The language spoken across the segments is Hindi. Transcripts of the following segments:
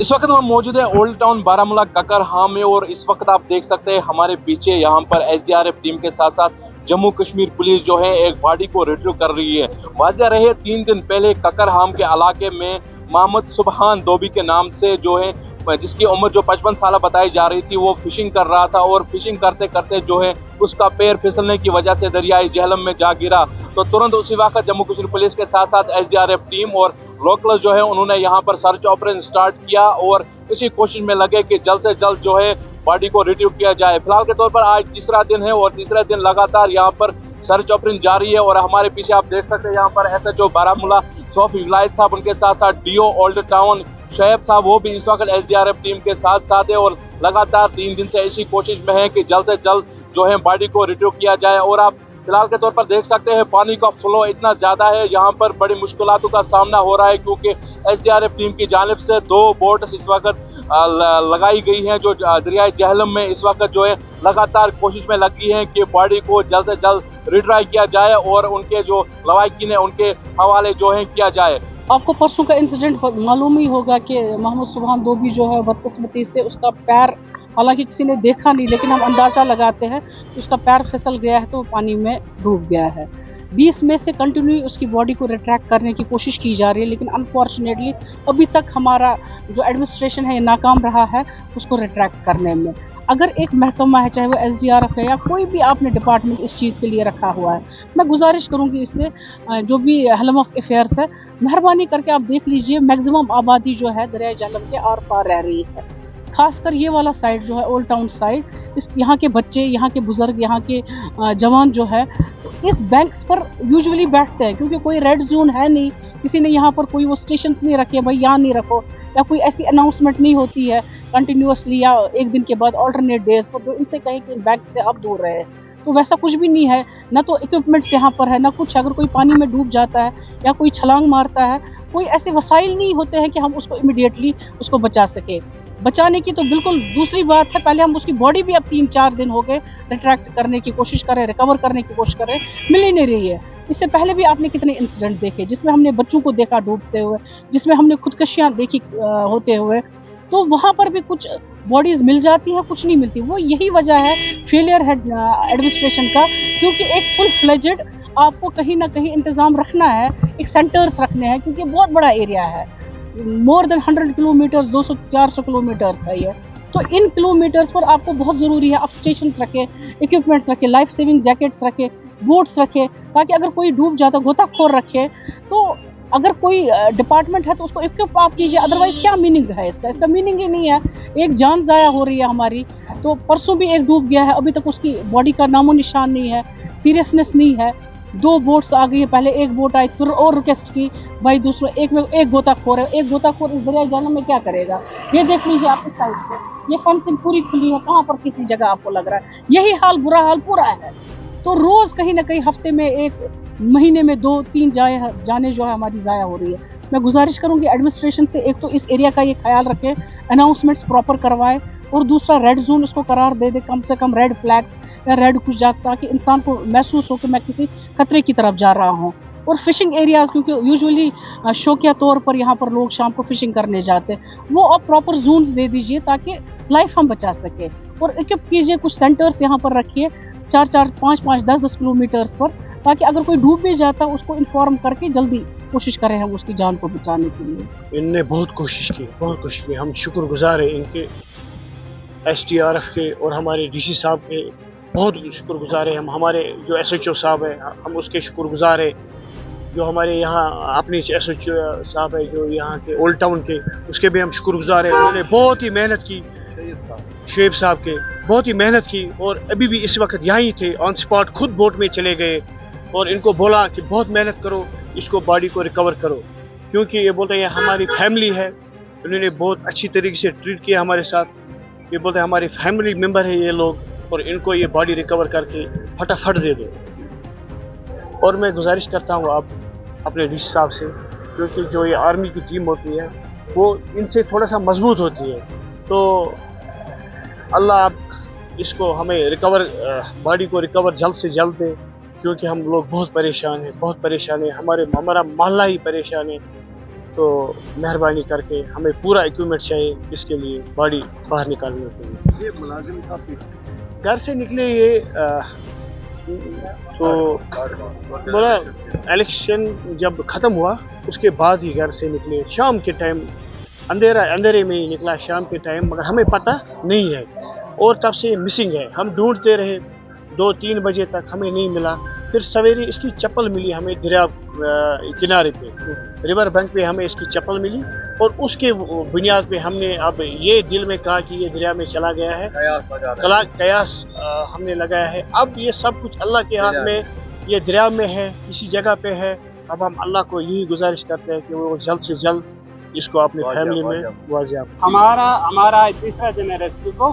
इस वक्त हम मौजूद है ओल्ड टाउन बारामूला ककर हाँ में और इस वक्त आप देख सकते हैं हमारे पीछे यहाँ पर एसडीआरएफ टीम के साथ साथ जम्मू कश्मीर पुलिस जो है एक बॉडी को रिट्रीव कर रही है। वाजिया रहे तीन दिन पहले ककर हाम के इलाके में मोहम्मद सुबहान दोबी के नाम से जो है, जिसकी उम्र जो पचपन साल बताई जा रही थी, वो फिशिंग कर रहा था और फिशिंग करते करते जो है उसका पैर फिसलने की वजह से दरियाई जहलम में जा गिरा। तो तुरंत उसी वक्त जम्मू कश्मीर पुलिस के साथ साथ एसडीआरएफ टीम और लोकल जो है, उन्होंने यहाँ पर सर्च ऑपरेशन स्टार्ट किया और इसी कोशिश में लगे कि जल्द से जल्द जो है बॉडी को रिट्रीव किया जाए। फ़िलहाल के तौर पर आज तीसरा दिन है और तीसरा दिन लगातार यहाँ पर सर्च ऑपरेशन जारी है और हमारे पीछे आप देख सकते हैं यहाँ पर S H O Baramulla Sofi Wilayat साहब उनके साथ साथ डी ओल्ड टाउन शैब साहब वो भी इस वक्त एसडीआरएफ टीम के साथ साथ है और लगातार तीन दिन से ऐसी कोशिश में है कि जल्द से जल्द जो है बॉडी को रिट्रीव किया जाए और आप फ़िलहाल के तौर पर देख सकते हैं पानी का फ्लो इतना ज़्यादा है। यहाँ पर बड़ी मुश्किलों का सामना हो रहा है क्योंकि एसडीआरएफ टीम की जानब से दो बोट इस वक्त लगाई गई हैं जो दरियाए जहलम में इस वक्त जो है लगातार कोशिश में लगी है कि बॉडी को जल्द से जल्द रिड्राई किया जाए और उनके जो लवाकिन है उनके हवाले जो है किया जाए। आपको परसों का इंसिडेंट मालूम ही होगा कि मोहम्मद सुबहान दोबी जो है, बदकस्मती से उसका पैर हालाँकि किसी ने देखा नहीं, लेकिन हम अंदाज़ा लगाते हैं उसका पैर फिसल गया है तो वो पानी में डूब गया है। 20 में से कंटिन्यू उसकी बॉडी को रिट्रैक्ट करने की कोशिश की जा रही है, लेकिन अनफॉर्चुनेटली अभी तक हमारा जो एडमिनिस्ट्रेशन है, ये नाकाम रहा है उसको रिट्रैक्ट करने में। अगर एक महकमा है, चाहे वो एस डी आर एफ़ है या कोई भी आपने डिपार्टमेंट इस चीज़ के लिए रखा हुआ है मैं गुजारिश करूँगी इससे जो भी हलम ऑफ़ अफेयर्स है, मेहरबानी करके आप देख लीजिए, मैक्सिमम आबादी जो है दरिया जलम के आर पार रह रही है। खासकर ये वाला साइड जो है ओल्ड टाउन साइड इस यहाँ के बच्चे, यहाँ के बुज़ुर्ग, यहाँ के जवान जो है, इस बैंक्स पर यूजुअली बैठते हैं, क्योंकि कोई रेड जोन है नहीं, किसी ने यहाँ पर कोई वो स्टेशन नहीं रखे भाई यहाँ नहीं रखो, या कोई ऐसी अनाउंसमेंट नहीं होती है कंटिन्यूसली या एक दिन के बाद ऑल्टरनेट डेज़ पर, जो इनसे कहें कि इन बैंक से आप दूर रहे। तो वैसा कुछ भी नहीं है। ना तो इक्विपमेंट्स यहाँ पर है, ना कुछ। अगर कोई पानी में डूब जाता है या कोई छलांग मारता है, कोई ऐसे वसाइल नहीं होते हैं कि हम उसको इमिडिएटली उसको बचा सके। बचाने की तो बिल्कुल दूसरी बात है, पहले हम उसकी बॉडी भी अब तीन चार दिन हो गए रिट्रैक्ट करने की कोशिश करें रिकवर करने की कोशिश करें, मिल ही नहीं रही है। इससे पहले भी आपने कितने इंसिडेंट देखे, जिसमें हमने बच्चों को देखा डूबते हुए, जिसमें हमने खुदकशियाँ देखी होते हुए तो वहाँ पर भी कुछ बॉडीज मिल जाती है, कुछ नहीं मिलती। वो यही वजह है फेलियर है एडमिनिस्ट्रेशन का, क्योंकि एक फुल फ्लेजेड आपको कहीं ना कहीं इंतज़ाम रखना है, एक सेंटर्स रखने हैं, क्योंकि बहुत बड़ा एरिया है। मोर देन हंड्रेड किलोमीटर्स दो सौ, चार सौ किलोमीटर्स है ये। तो इन किलोमीटर्स पर आपको बहुत ज़रूरी है आप स्टेशन रखें इक्विपमेंट्स रखें लाइफ सेविंग जैकेट्स रखें बोट्स रखें, ताकि अगर कोई डूब जाता, गोताखोर रखे तो अगर कोई डिपार्टमेंट है तो उसको इक्विप आप कीजिए अदरवाइज़ क्या मीनिंग है इसका? इसका मीनिंग ही नहीं है। एक जान ज़ाया हो रही है हमारी तो परसों भी एक डूब गया है, अभी तक उसकी बॉडी का नामो निशान नहीं है सीरियसनेस नहीं है। दो बोट्स आ गई है, पहले एक बोट आई फिर और रिक्वेस्ट की, भाई दूसरा, एक में एक गोताखोर है, एक गोताखोर इस दरिया जाने में क्या करेगा? ये देख लीजिए आप इस साइड पे। ये फेंसिंग पूरी खुली है, कहाँ पर किसी जगह आपको लग रहा है? यही हाल, बुरा हाल, पूरा है। तो रोज कहीं ना कहीं हफ़्ते में एक महीने में दो, तीन जाए जाने जो है हमारी ज़ाया हो रही है। मैं गुजारिश करूँगी एडमिनिस्ट्रेशन से एक तो इस एरिया का ये ख्याल रखें अनाउंसमेंट्स प्रॉपर करवाए, और दूसरा रेड जोन उसको करार दे दे, कम से कम रेड फ्लैग्स या रेड कुछ जाता, ताकि इंसान को महसूस हो कि मैं किसी खतरे की तरफ़ जा रहा हूँ। और फिशिंग एरियाज़ क्योंकि यूजुअली शौकिया तौर पर यहाँ पर लोग शाम को फिशिंग करने जाते हैं। वो आप प्रॉपर जोन्स दे दीजिए, ताकि लाइफ हम बचा सके। और इक्विप कीजिए, कुछ सेंटर्स यहाँ पर रखिए, चार चार, पाँच पाँच, दस दस किलोमीटर्स पर, ताकि अगर कोई डूब भी जाता है उसको इन्फॉर्म करके जल्दी कोशिश करें हम उसकी जान को बचाने के लिए। इनने बहुत कोशिश की, बहुत कोशिश की। हम शुक्रगुजार हैं इनके एस टी आर एफ़ के और हमारे डी सी साहब के। बहुत शुक्रगुजार है। हम हमारे जो एस एच ओ साहब हैं, हम उसके शुक्रगुजार हैं। जो हमारे यहाँ अपने एस एच साहब है जो यहाँ के ओल्ड टाउन के उसके भी हम शुक्रगुजार हैं। उन्होंने बहुत ही मेहनत की। शेब साहब। के बहुत ही मेहनत की और अभी भी इस वक्त यहाँ ही थे ऑन स्पॉट खुद बोट में चले गए और इनको बोला कि बहुत मेहनत करो इसको बॉडी को रिकवर करो। क्योंकि ये बोलते हैं हमारी फैमिली है। उन्होंने बहुत अच्छी तरीके से ट्रीट किया हमारे साथ। ये बोलते हैं हमारी फैमिली मेंबर है ये लोग और इनको ये बॉडी रिकवर करके फटाफट दे दो। और मैं गुजारिश करता हूँ आप अपने साहब से क्योंकि जो ये आर्मी की टीम होती है वो इनसे थोड़ा सा मज़बूत होती है। तो अल्लाह आप इसको हमें रिकवर बॉडी को रिकवर जल्द से जल्द दे क्योंकि हम लोग बहुत परेशान हैं बहुत परेशान हैं। हमारे हमारा मोहल्ला ही परेशान है। तो मेहरबानी करके हमें पूरा इक्विपमेंट चाहिए इसके लिए बॉडी बाहर निकालने के लिए। ये मुलाजिम काफ़ी घर से निकले ये आ, तो बोला इलेक्शन जब ख़त्म हुआ, उसके बाद ही घर से निकले। शाम के टाइम अंधेरा, अंधेरे में ही निकला शाम के टाइम मगर हमें पता नहीं है। और तब से मिसिंग है। हम ढूंढते रहे। दो तीन बजे तक हमें नहीं मिला। फिर सवेरे इसकी चप्पल मिली हमें दरिया किनारे पे रिवर बैंक पे हमें इसकी चप्पल मिली और उसके बुनियाद पे हमने अब ये दिल में कहा कि ये दरिया में चला गया है। कला कयास हमने लगाया है। अब ये सब कुछ अल्लाह के हाथ में ये दरिया में है इसी जगह पे है। अब हम अल्लाह को यही गुजारिश करते हैं कि वो जल्द से जल्द इसको अपने फैमिली में वाजिया। हमारा हमारा तीसरा दिन है रेस्क्यू को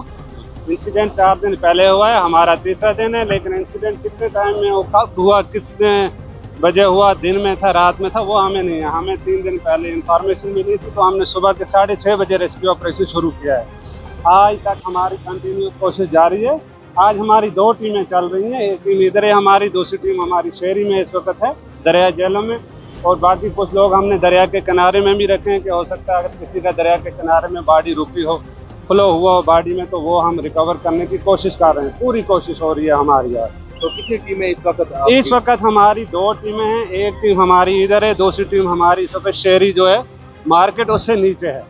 इंसिडेंट चार दिन पहले हुआ है, हमारा तीसरा दिन है, लेकिन इंसिडेंट कितने टाइम में हुआ, कितने बजे हुआ, दिन में था, रात में था, वो हमें नहीं है। हमें तीन दिन पहले इंफॉर्मेशन मिली थी तो हमने सुबह के साढ़े छः बजे रेस्क्यू ऑपरेशन शुरू किया है। आज तक हमारी कंटिन्यू कोशिश जारी है। आज हमारी दो टीमें चल रही हैं, एक टीम इधर है हमारी, दूसरी टीम हमारी शहरी में इस वक्त है, दरिया जेलों में, और बाकी कुछ लोग हमने दरिया के किनारे में भी रखे हैं कि हो सकता है अगर किसी का दरिया के किनारे में बाड़ी रुकी हो फ्लो हुआ हो बाड़ी में तो वो हम रिकवर करने की कोशिश कर रहे हैं। पूरी कोशिश हो रही है हमारी यार। तो कितनी टीमें इस वक्त इस वक्त हमारी दो टीमें हैं एक टीम हमारी इधर है दूसरी टीम हमारी इस वक्त शहरी जो है मार्केट उससे नीचे है।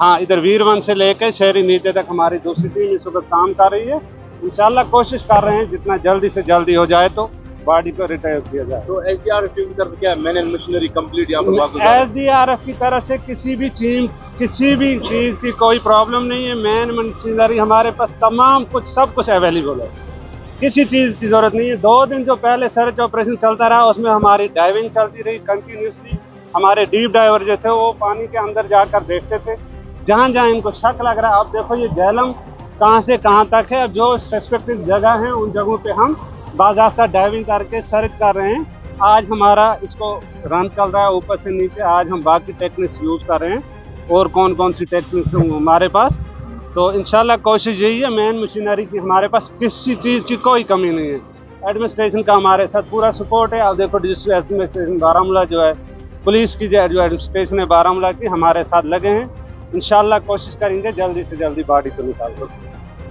हाँ इधर वीरवन से लेकर शहरी नीचे तक हमारी दूसरी टीम इस वक्त काम कर रही है। इंशाल्लाह कोशिश कर रहे हैं जितना जल्दी से जल्दी हो जाए तो। बॉडी को रिटायर किया जाए। तो एस डी आर एफ़ की तरफ़ क्या मैन एंड मशीनरी कंप्लीट यहाँ पर एस डी आर एफ़ की तरफ़ से किसी भी टीम किसी भी चीज़ की कोई प्रॉब्लम नहीं है। मैन मशीनरी हमारे पास तमाम कुछ सब कुछ अवेलेबल है। किसी चीज़ की ज़रूरत नहीं है। दो दिन जो पहले सर्च ऑपरेशन चलता रहा उसमें हमारी डाइविंग चलती रही कंटिन्यूसली हमारे डीप डाइवर जो थे वो पानी के अंदर जाकर देखते थे। जहाँ जहाँ इनको शक लग रहा है अब देखो ये जहलम कहाँ से कहाँ तक है। अब जो सस्पेक्टेड जगह हैं उन जगहों पे हम बाजाबा डाइविंग करके सर्च कर रहे हैं। आज हमारा इसको रन चल रहा है ऊपर से नीचे। आज हम बाकी टेक्निक्स यूज़ कर रहे हैं और कौन कौन सी टेक्निक्स हमारे पास। तो इंशाल्लाह कोशिश यही है मेन मशीनरी की हमारे पास किसी चीज़ की कोई कमी नहीं है। एडमिनिस्ट्रेशन का हमारे साथ पूरा सपोर्ट है। आप देखो डिस्ट्रिक्ट एडमिनिस्ट्रेशन बारामूला जो है, पुलिस की जो एडमिनिस्ट्रेशन है बारामूला की हमारे साथ लगे हैं। इंशाल्लाह कोशिश करेंगे जल्दी से जल्दी बाड़ी को निकाल दो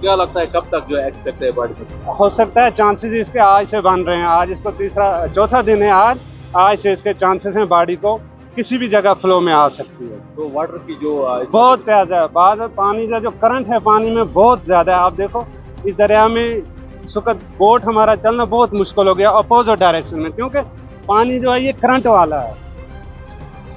क्या लगता है कब तक जो एक्सपेक्ट है बॉडी को हो सकता है चांसेस इसके आज से बन रहे हैं। आज इसको तीसरा चौथा दिन है आज। आज से इसके चांसेस हैं बॉडी को किसी भी जगह फ्लो में आ सकती है। तो वाटर की जो बहुत ज़्यादा है। बाद में पानी का जो करंट है पानी में बहुत ज़्यादा है। आप देखो इस दरिया में सुखद बोट हमारा चलना बहुत मुश्किल हो गया अपोजिट डायरेक्शन में। क्योंकि पानी जो है ये करंट वाला है।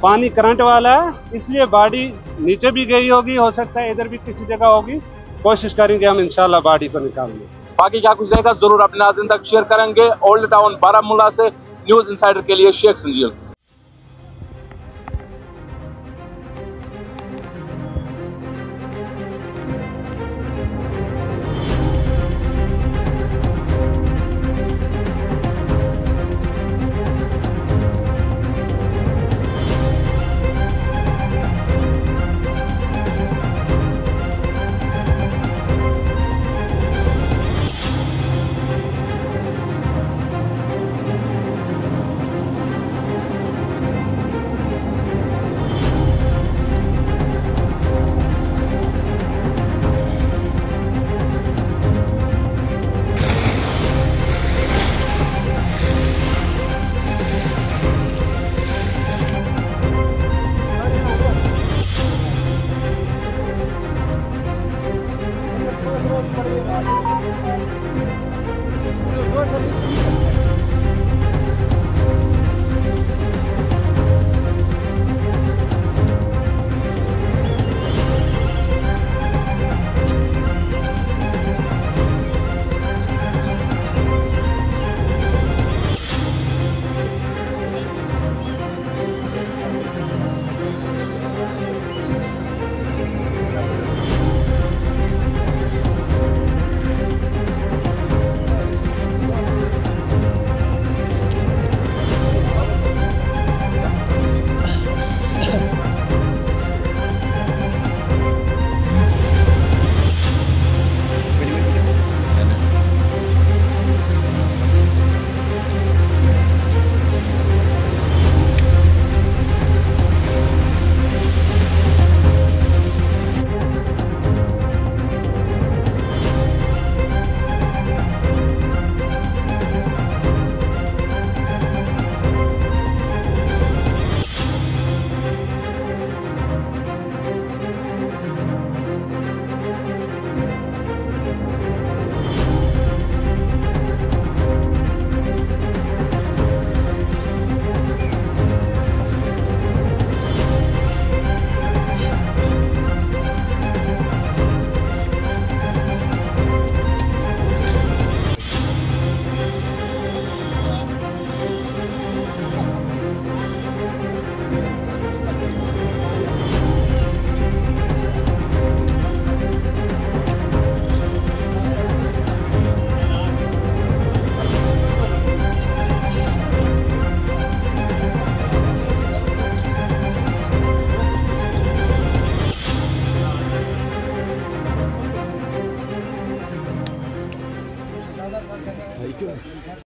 पानी करंट वाला है इसलिए बाड़ी नीचे भी गई होगी हो सकता है इधर भी किसी जगह होगी। कोशिश करेंगे हम इंशाल्लाह बाड़ी को निकालने बाकी क्या कुछ रहेगा, ज़रूर अपने नाजिन तक शेयर करेंगे। ओल्ड टाउन बारामूला से न्यूज़ इंसाइडर के लिए शेख संजील ज़रूरत पड़ेगा